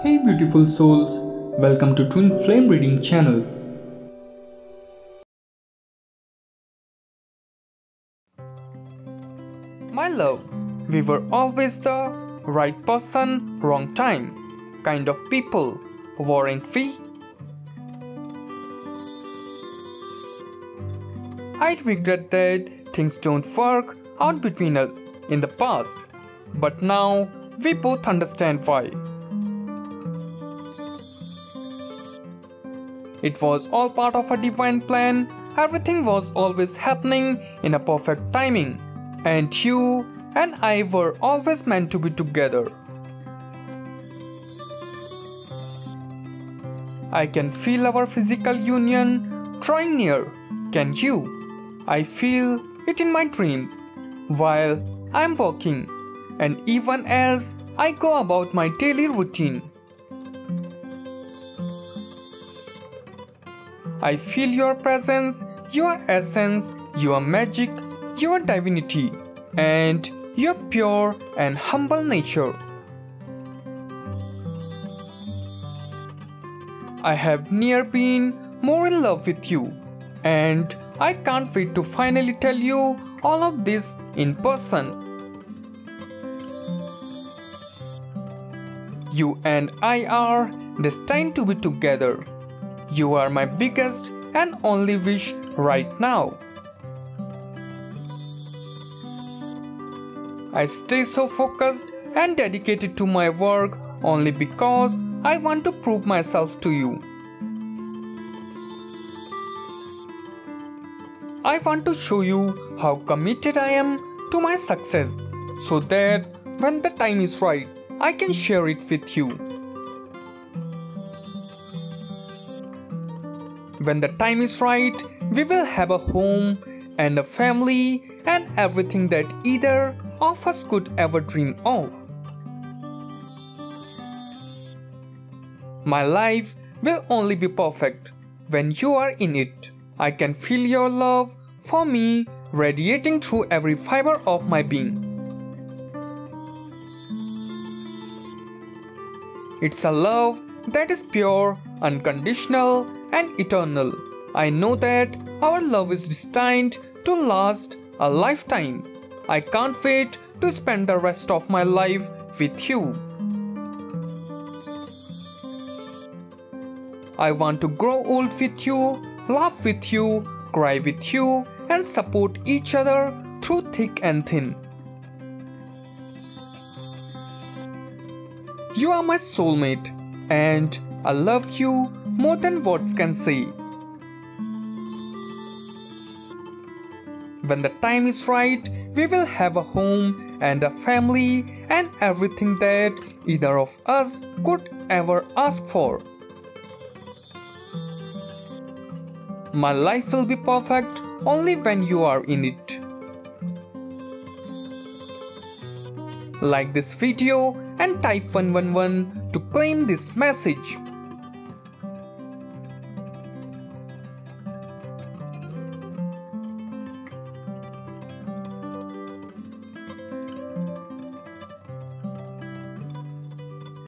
Hey beautiful souls, welcome to Twin Flame Reading channel. My love, we were always the right person, wrong time kind of people, weren't we? I regret that things don't work out between us in the past, but now we both understand why. It was all part of a divine plan, everything was always happening in a perfect timing, and you and I were always meant to be together. I can feel our physical union drawing near. Can you? I feel it in my dreams while I'm walking and even as I go about my daily routine. I feel your presence, your essence, your magic, your divinity, and your pure and humble nature. I have never been more in love with you, and I can't wait to finally tell you all of this in person. You and I are destined to be together. You are my biggest and only wish right now. I stay so focused and dedicated to my work only because I want to prove myself to you. I want to show you how committed I am to my success so that when the time is right, I can share it with you. When the time is right, we will have a home and a family and everything that either of us could ever dream of. My life will only be perfect when you are in it. I can feel your love for me radiating through every fiber of my being. It's a love that is pure, unconditional, and eternal. I know that our love is destined to last a lifetime. I can't wait to spend the rest of my life with you. I want to grow old with you, laugh with you, cry with you, and support each other through thick and thin. You are my soulmate, and I love you more than words can say. When the time is right, we will have a home and a family and everything that either of us could ever ask for. My life will be perfect only when you are in it. Like this video and type 111 to claim this message.